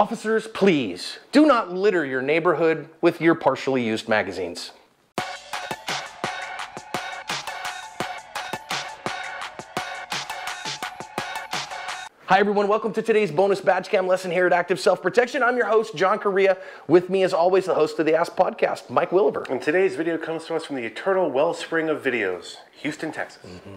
Officers, please do not litter your neighborhood with your partially used magazines. Hi everyone, welcome to today's bonus badge cam lesson here at Active Self Protection. I'm your host, John Correia. With me as always, the host of the ASP Podcast, Mike Williver. And today's video comes to us from the eternal wellspring of videos, Houston, Texas. Mm-hmm.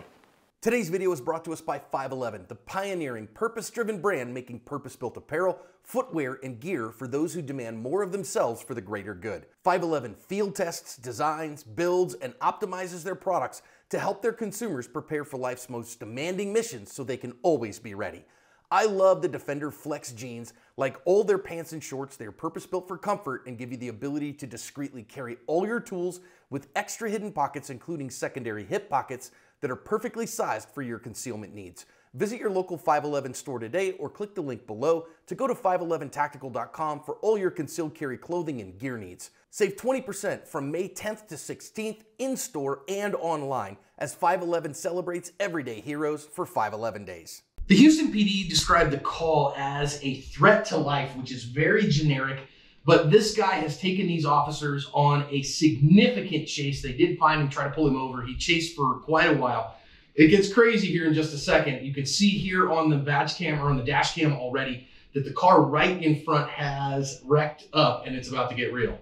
Today's video is brought to us by 511, the pioneering, purpose driven brand making purpose built apparel, footwear, and gear for those who demand more of themselves for the greater good. 511 field tests, designs, builds, and optimizes their products to help their consumers prepare for life's most demanding missions so they can always be ready. I love the Defender Flex jeans. Like all their pants and shorts, they are purpose built for comfort and give you the ability to discreetly carry all your tools with extra hidden pockets, including secondary hip pockets that are perfectly sized for your concealment needs. Visit your local 511 store today or click the link below to go to 511tactical.com for all your concealed carry clothing and gear needs. Save 20% from May 10th to 16th in store and online as 511 celebrates everyday heroes for 511 days. The Houston PD described the call as a threat to life, which is very generic. But this guy has taken these officers on a significant chase. They did find him, try to pull him over. He chased for quite a while. It gets crazy here in just a second. You can see here on the badge cam or on the dash cam already that the car right in front has wrecked up and it's about to get real.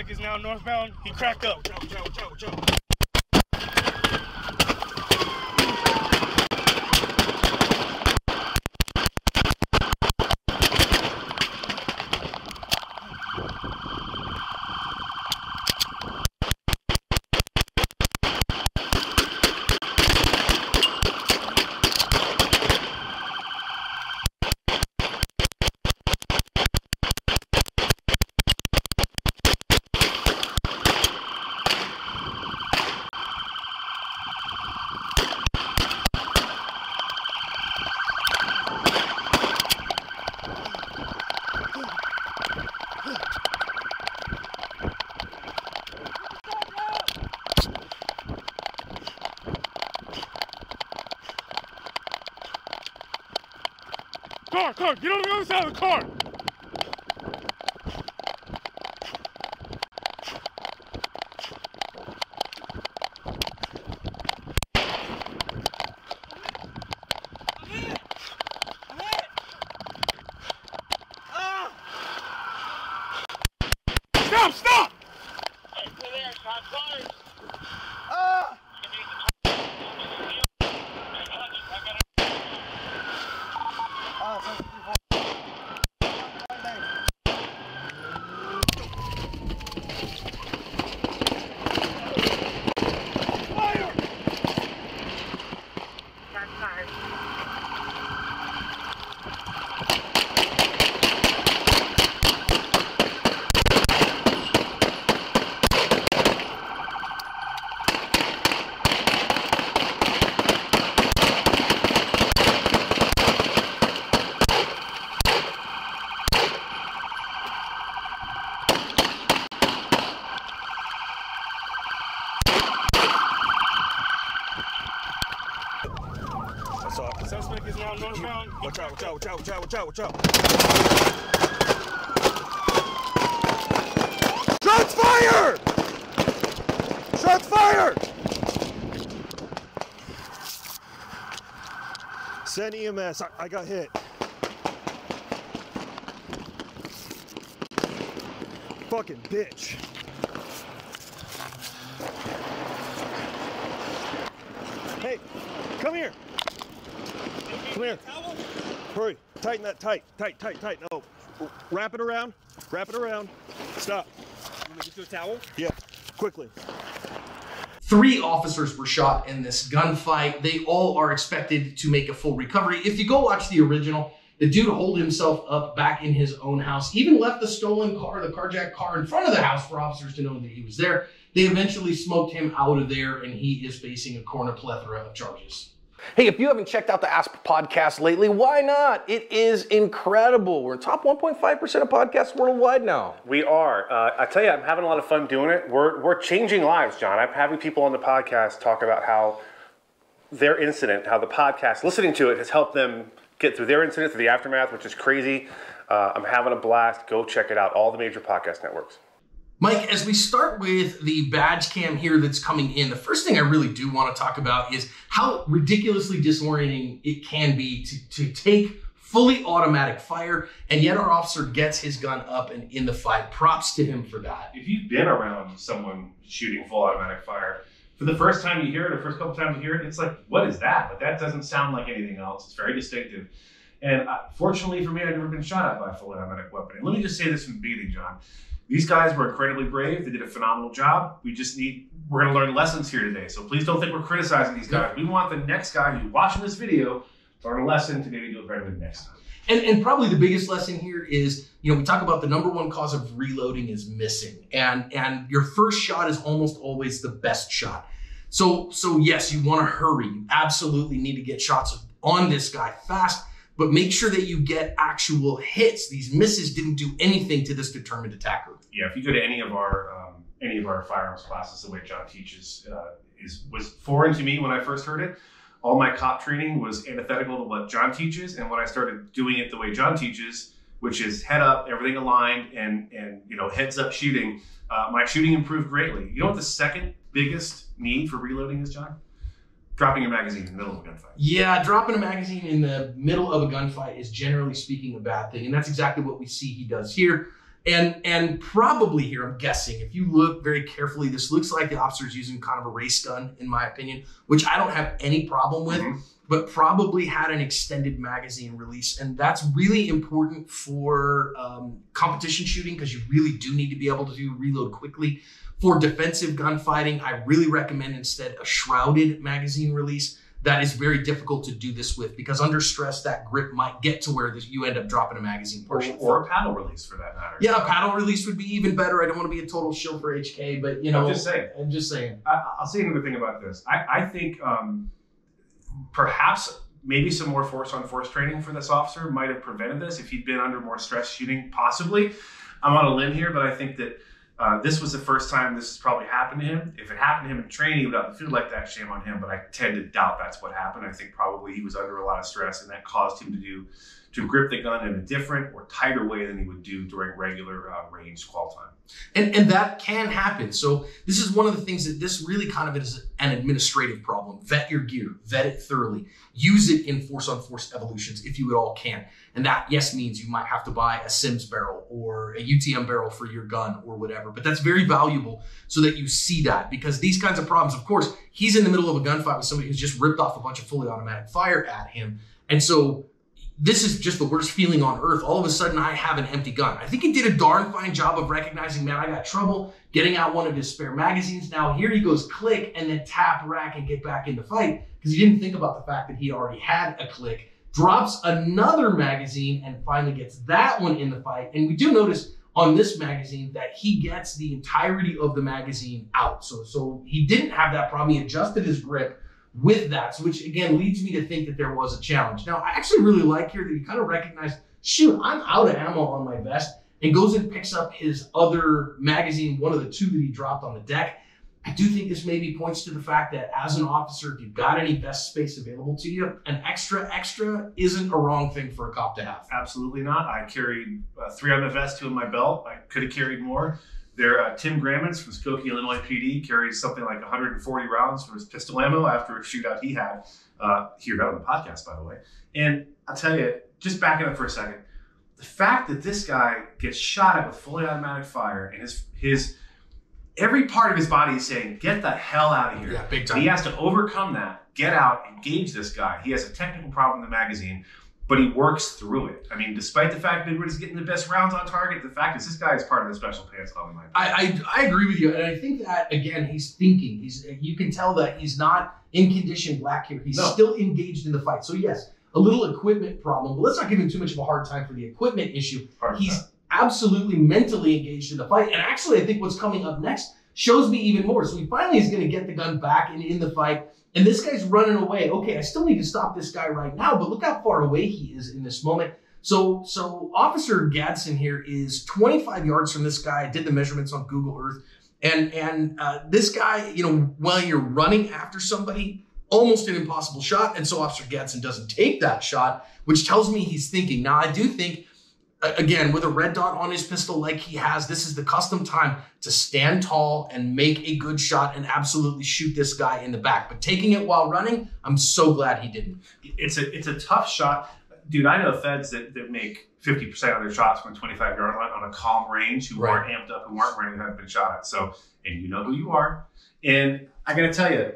Suspect is now northbound. He cracked up. Car, car, get on the other side of the car. Stop, stop! Fire! So, suspect is now northbound. Watch out, watch out, watch out, watch out, watch out. Shots fired! Shots fired! Send EMS. I, I got hit. Fucking bitch. Hey, come here. Come here. Hurry. Tighten that tight. Tight, tight, tight. No. Wrap it around. Wrap it around. Stop. Let me get you a towel. Yeah. Quickly. Three officers were shot in this gunfight. They all are expected to make a full recovery. If you go watch the original, the dude holed himself up back in his own house, even left the stolen car, the carjacked car in front of the house for officers to know that he was there. They eventually smoked him out of there, and he is facing a corner plethora of charges. Hey, if you haven't checked out the Asp podcast lately, why not? It is incredible. We're top 1.5% of podcasts worldwide now. We are. Uh, I tell you, I'm having a lot of fun doing it. We're, we're changing lives, John. I'm having people on the podcast talk about how their incident, how the podcast, listening to it, has helped them get through their incident, through the aftermath, which is crazy. Uh, I'm having a blast. Go check it out. All the major podcast networks. Mike, as we start with the badge cam here that's coming in, the first thing I really do want to talk about is how ridiculously disorienting it can be to, to take fully automatic fire, and yet our officer gets his gun up and in the fight. Props to him for that. If you've been around someone shooting full automatic fire, for the first time you hear it, or first couple times you hear it, it's like, what is that? But that doesn't sound like anything else. It's very distinctive. And uh, fortunately for me, I've never been shot at by a full automatic weapon. And let me just say this from the beginning, John. These guys were incredibly brave. They did a phenomenal job. We just need, we're going to learn lessons here today. So please don't think we're criticizing these guys. We want the next guy who's watching this video to learn a lesson to maybe do it better than next time. And, and probably the biggest lesson here is, you know, we talk about the number one cause of reloading is missing. And, and your first shot is almost always the best shot. So, so yes, you want to hurry. You absolutely need to get shots on this guy fast but make sure that you get actual hits. These misses didn't do anything to this determined attacker. Yeah, if you go to any of our um, any of our firearms classes, the way John teaches uh, is was foreign to me when I first heard it. All my cop training was antithetical to what John teaches, and when I started doing it the way John teaches, which is head up, everything aligned, and and you know heads up shooting, uh, my shooting improved greatly. You know what the second biggest need for reloading is, John? Dropping your magazine in the middle of a gunfight. Yeah, dropping a magazine in the middle of a gunfight is generally speaking a bad thing, and that's exactly what we see he does here. And and probably here, I'm guessing, if you look very carefully, this looks like the officer's using kind of a race gun, in my opinion, which I don't have any problem with, mm-hmm. but probably had an extended magazine release. And that's really important for um, competition shooting because you really do need to be able to do reload quickly. For defensive gunfighting, I really recommend instead a shrouded magazine release. That is very difficult to do this with because under stress, that grip might get to where you end up dropping a magazine portion. Or, or a paddle release for that matter. Yeah, a paddle release would be even better. I don't want to be a total shill for HK, but you know, I'm just saying. I'm just saying. I, will say another thing about this. I, I think um, perhaps maybe some more force on force training for this officer might have prevented this if he'd been under more stress shooting, possibly. I'm on a limb here, but I think that uh, this was the first time this has probably happened to him. If it happened to him in training, he would have feel like that. Shame on him, but I tend to doubt that's what happened. I think probably he was under a lot of stress, and that caused him to do to grip the gun in a different or tighter way than he would do during regular uh, range qual time. And, and that can happen. So this is one of the things that this really kind of is an administrative problem. Vet your gear, vet it thoroughly, use it in force on force evolutions if you at all can. And that, yes, means you might have to buy a Sims barrel or a UTM barrel for your gun or whatever. But that's very valuable so that you see that because these kinds of problems, of course, he's in the middle of a gunfight with somebody who's just ripped off a bunch of fully automatic fire at him. And so this is just the worst feeling on earth. All of a sudden, I have an empty gun. I think he did a darn fine job of recognizing, man, I got trouble getting out one of his spare magazines. Now here he goes, click, and then tap rack and get back in the fight because he didn't think about the fact that he already had a click. Drops another magazine and finally gets that one in the fight. And we do notice on this magazine that he gets the entirety of the magazine out. So, so he didn't have that problem. He adjusted his grip with that. So which again leads me to think that there was a challenge. Now, I actually really like here that he kind of recognized, shoot, I'm out of ammo on my vest, and goes and picks up his other magazine, one of the two that he dropped on the deck. I do think this maybe points to the fact that as an officer, if you've got any vest space available to you, an extra extra isn't a wrong thing for a cop to have. Absolutely not. I carried uh, three on the vest, two in my belt. I could have carried more. There, uh, Tim Gramins from Skokie, Illinois PD carries something like 140 rounds from his pistol ammo after a shootout he had. Uh, he heard on the podcast, by the way. And I'll tell you, just backing up for a second, the fact that this guy gets shot at with fully automatic fire and his his every part of his body is saying, "Get the hell out of here!" Yeah, big time. He has to overcome that, get out, engage this guy. He has a technical problem in the magazine but he works through it. I mean, despite the fact Midward is getting the best rounds on target, the fact is this guy is part of the special pants club in my I, I, I agree with you, and I think that again, he's thinking. He's you can tell that he's not in condition black here. He's no. still engaged in the fight. So yes, a little equipment problem, but let's not give him too much of a hard time for the equipment issue. He's absolutely mentally engaged in the fight, and actually, I think what's coming up next shows me even more. So he finally is going to get the gun back and in the fight. And this guy's running away. Okay, I still need to stop this guy right now, but look how far away he is in this moment. So, so Officer Gadsden here is 25 yards from this guy. I did the measurements on Google Earth, and and uh, this guy, you know, while you're running after somebody, almost an impossible shot. And so Officer Gadsden doesn't take that shot, which tells me he's thinking. Now, I do think again, with a red dot on his pistol like he has, this is the custom time to stand tall and make a good shot and absolutely shoot this guy in the back. But taking it while running, I'm so glad he didn't. It's a it's a tough shot, dude. I know feds that, that make 50% of their shots from 25 yard line on a calm range who Right. aren't amped up, who aren't ready to have been shot at. So, and you know who you are. And I got to tell you,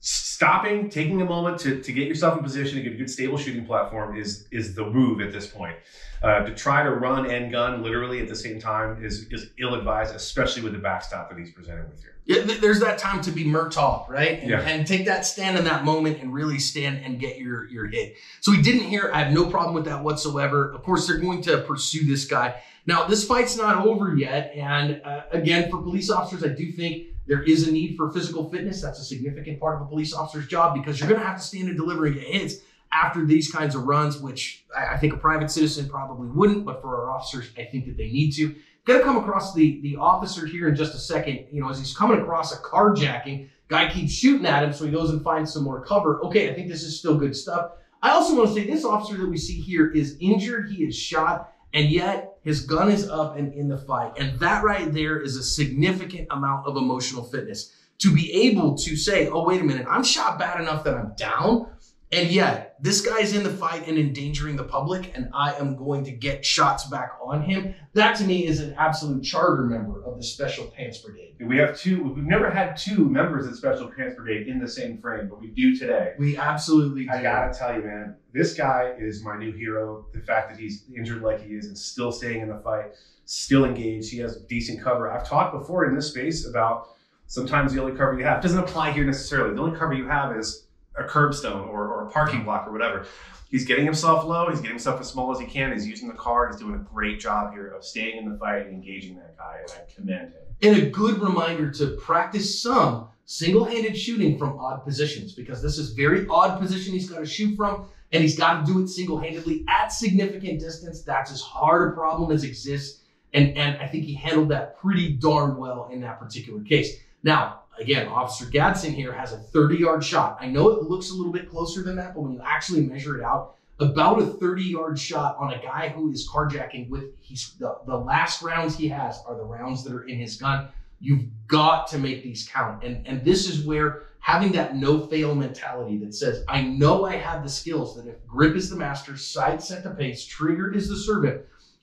stopping, taking a moment to, to get yourself in position to get a good stable shooting platform is is the move at this point. Uh, to try to run and gun literally at the same time is is ill advised, especially with the backstop that he's presented with here. Yeah, there's that time to be Murtaugh, right? And, Yeah. and take that stand in that moment and really stand and get your your hit. So he didn't hear. I have no problem with that whatsoever. Of course, they're going to pursue this guy. Now, this fight's not over yet, and uh, again, for police officers, I do think there is a need for physical fitness. That's a significant part of a police officer's job because you're going to have to stand and deliver and get hits after these kinds of runs, which I, I think a private citizen probably wouldn't, but for our officers, I think that they need to. Gonna come across the the officer here in just a second. You know, as he's coming across a carjacking, guy keeps shooting at him, so he goes and finds some more cover. Okay, I think this is still good stuff. I also want to say this officer that we see here is injured. He is shot, and yet his gun is up and in the fight. And that right there is a significant amount of emotional fitness to be able to say, "Oh, wait a minute, I'm shot bad enough that I'm down." And yet, this guy's in the fight and endangering the public, and I am going to get shots back on him. That to me is an absolute charter member of the Special Pants Brigade. We have two. We've never had two members of the Special Pants Brigade in the same frame, but we do today. We absolutely do. I gotta tell you, man, this guy is my new hero. The fact that he's injured like he is and still staying in the fight, still engaged, he has decent cover. I've talked before in this space about sometimes the only cover you have doesn't apply here necessarily. The only cover you have is a curbstone or, or a parking block or whatever. He's getting himself low. He's getting himself as small as he can. He's using the car. He's doing a great job here of staying in the fight and engaging that guy. And I commend him. and a good reminder to practice some single-handed shooting from odd positions because this is very odd position he's got to shoot from and he's got to do it single-handedly at significant distance that's as hard a problem as exists and and i think he handled that pretty darn well in that particular case now again officer gadsden here has a 30-yard shot. I know it looks a little bit closer than that but when you actually measure it out about a 30 yard shot on a guy who is carjacking with he's the, the last rounds he has are the rounds that are in his gun. You've got to make these count. And and this is where having that no fail mentality that says i know i have the skills that if grip is the master sight set the pace trigger is the servant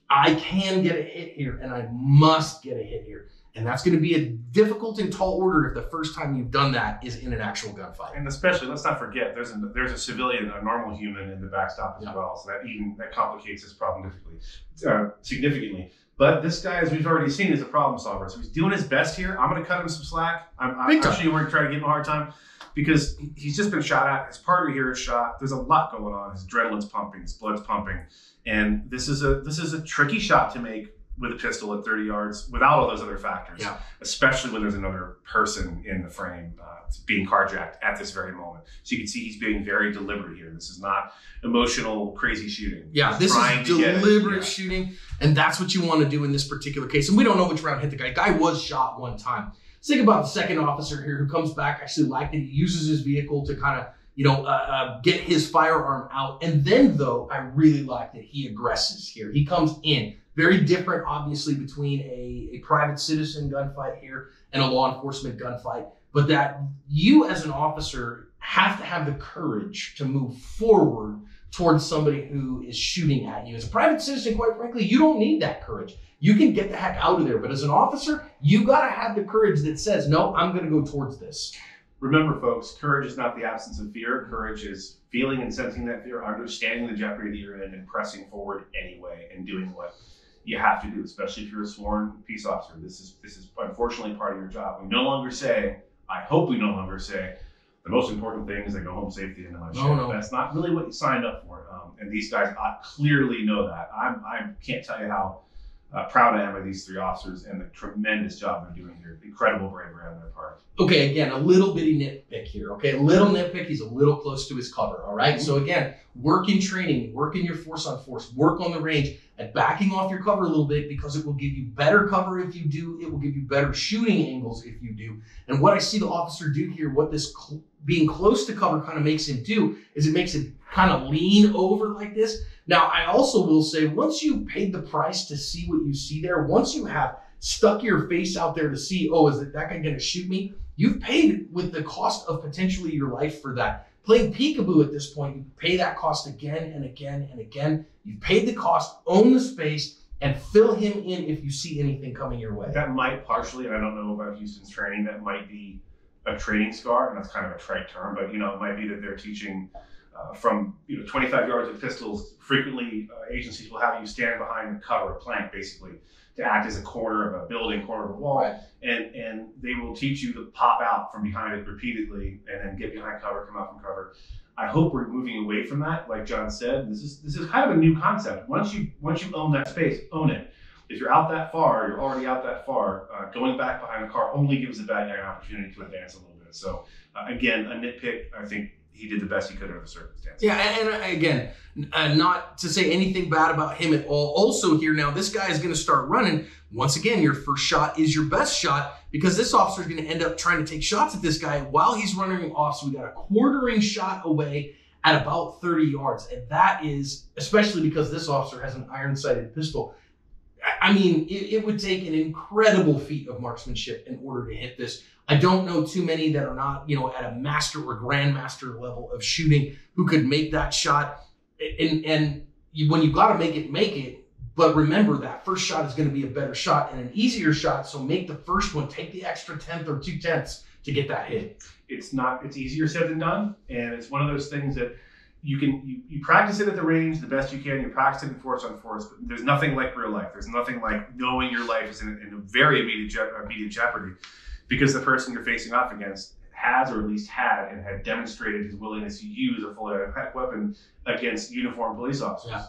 i can get a hit here and i must get a hit here and that's going to be a difficult and tall order if the first time you've done that is in an actual gunfight And especially, let's not forget, there's a there's a civilian, a normal human in the backstop as Yeah. well. So that even that complicates this problem uh, significantly. But this guy, as we've already seen, is a problem solver. So he's doing his best here. I'm going to cut him some slack. I'm, I'm actually going to try to give him a hard time because he's just been shot at. His partner here is shot. There's a lot going on. His adrenaline's pumping. His blood's pumping. And this is a this is a tricky shot to make with a pistol at 30 yards without all those other factors Yeah. especially when there's another person in the frame uh, being carjacked at this very moment. So you can see he's being very deliberate here. This is not emotional, crazy shooting. Yeah, He's this is it. deliberate Yeah. shooting, and that's what you want to do in this particular case. And we don't know which round hit the guy. Guy was shot one time. Let's think about the second officer here who comes back. Actually, like that he uses his vehicle to kind of you know uh, uh, get his firearm out, and then though I really like that he aggresses here. He comes in. Very different, obviously, between a, a private citizen gunfight here and a law enforcement gunfight, but that you as an officer have to have the courage to move forward towards somebody who is shooting at you. As a private citizen, quite frankly, you don't need that courage. You can get the heck out of there. But as an officer, you got to have the courage that says, no, I'm going to go towards this. Remember, folks, courage is not the absence of fear. Courage is feeling and sensing that fear, understanding the jeopardy that you're in, and pressing forward anyway and doing what you have to do, especially if you're a sworn peace officer. This is this is unfortunately part of your job. We no longer say, I hope we no longer say, the most important thing is I go home safely into my No, shift. no. That's not really what you signed up for. Um, and these guys uh, clearly know that. I'm, I can't tell you how uh, proud I am of these three officers and the tremendous job they're doing here. Incredible bravery on their part. Okay, again, a little bitty nitpick here. Okay, a little nitpick. He's a little close to his cover. All right? So again, work in training, work in your force on force, work on the range, and backing off your cover a little bit because it will give you better cover if you do. It will give you better shooting angles if you do. And what I see the officer do here, what this cl- being close to cover kind of makes him do, is it makes him kind of lean over like this. Now, I also will say, once you paid the price to see what you see there, once you have stuck your face out there to see, oh, is that, guy going to shoot me? You've paid with the cost of potentially your life for that. Playing peekaboo at this point, you pay that cost again and again and again. You've paid the cost, own the space, and fill him in if you see anything coming your way. That might partially, and I don't know about Houston's training, that might be a training scar, and that's kind of a trite term, but you know, it might be that they're teaching uh, from you know 25 yards of pistols. Frequently, uh, agencies will have you stand behind a cover, a plank, basically, to act as a corner of a building, corner of a wall, Right. and and they will teach you to pop out from behind it repeatedly, and then get behind cover, come out from cover. I hope we're moving away from that. Like John said, this is this is kind of a new concept. Once you once you own that space, own it. If you're out that far, you're already out that far. Uh, going back behind the car only gives the bad guy an opportunity to advance a little bit. So uh, again, a nitpick. I think he did the best he could under the circumstances. Yeah, and, and again, uh, not to say anything bad about him at all. Also, here now, this guy is going to start running. Once again, your first shot is your best shot because this officer is going to end up trying to take shots at this guy while he's running off. So we got a quartering shot away at about 30 yards. And that is, especially because this officer has an iron sighted pistol. I- I mean, it, it would take an incredible feat of marksmanship in order to hit this. I don't know too many that are not, you know, at a master or grandmaster level of shooting who could make that shot. And and you, when you got to make it, make it. But remember that first shot is going to be a better shot and an easier shot. So make the first one, take the extra tenth or two tenths to get that hit. it's not it's easier said than done and it's one of those things that you can you, you practice it at the range the best you can you practice it in force on force but there's nothing like real life there's nothing like knowing your life is in, in a very immediate, je- immediate jeopardy because the person you're facing off against has or at least had and had demonstrated his willingness to use a fully automatic weapon against uniformed police officers Yeah.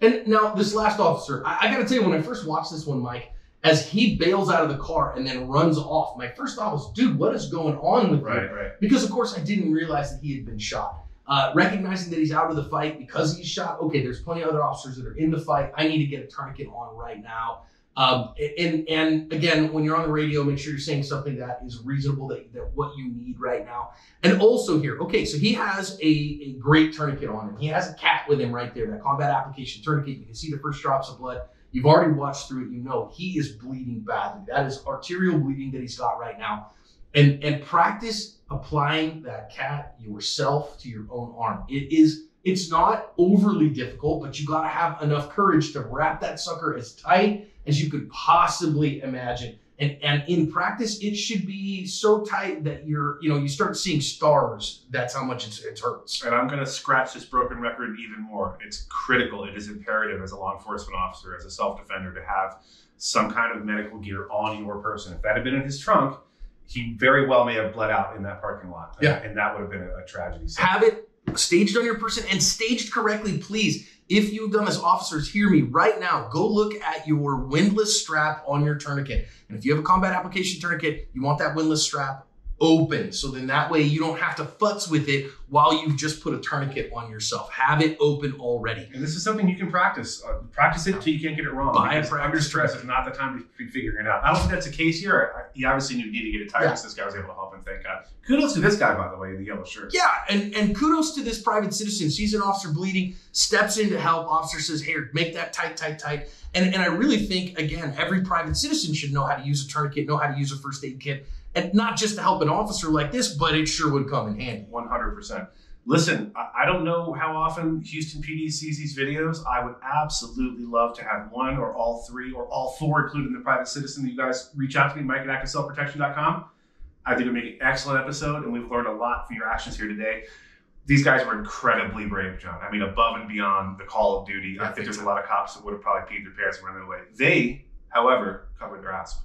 And now this last officer, I, I got to tell you, when I first watched this one, Mike, as he bails out of the car and then runs off, my first thought was, dude, what is going on with you? right right Because of course I didn't realize that he had been shot. Uh, recognizing that he's out of the fight because he's shot. Okay, there's plenty of other officers that are in the fight. I need to get a tourniquet on right now. Um, and and again, when you're on the radio, make sure you're saying something that is reasonable, that, that what you need right now. And also here, okay, so he has a, a great tourniquet on him. He has a cat with him right there, that combat application tourniquet. You can see the first drops of blood. You've already watched through it. You know he is bleeding badly. That is arterial bleeding that he's got right now. And and practice applying that cat yourself to your own arm. It is it's not overly difficult, but you got to have enough courage to wrap that sucker as tight as you could possibly imagine. And and in practice, it should be so tight that you're you know you start seeing stars. That's how much it's, it hurts. And I'm going to scratch this broken record even more. It's critical. It is imperative as a law enforcement officer, as a self defender, to have some kind of medical gear on your person. If that had been in his trunk, he very well may have bled out in that parking lot. Yeah. And that would have been a, a tragedy. So Have it staged on your person and staged correctly, please. If you've done this, officers, hear me right now. Go look at your windlass strap on your tourniquet. And if you have a combat application tourniquet, you want that windlass strap open. So then that way you don't have to futz with it while you've just put a tourniquet on yourself. Have it open already. And this is something you can practice. Uh, practice it until you can't get it wrong. Buy a practice under stress is not the time to be figuring it out. I don't think that's the case here. I, he obviously knew need to get it tighter, Yeah. so this guy was able to help him. Thank God. Kudos to this guy, by the way, in the yellow shirt. Yeah, and, and kudos to this private citizen. Sees an officer bleeding, steps in to help. Officer says, "Here, make that tight, tight, tight." And and I really think again, every private citizen should know how to use a tourniquet, know how to use a first aid kit, and not just to help an officer like this, but it sure would come in handy. One hundred percent. Listen, I I don't know how often Houston PD sees these videos. I would absolutely love to have one or all three or all four, including the private citizen. That you guys reach out to me, Mike at activeselfprotection.com. I think it would make an excellent episode, and we've learned a lot from your actions here today. These guys were incredibly brave, John. I mean, above and beyond the call of duty. I think there's a lot of cops that would have probably peed their pants and run away. They, however, covered their ass.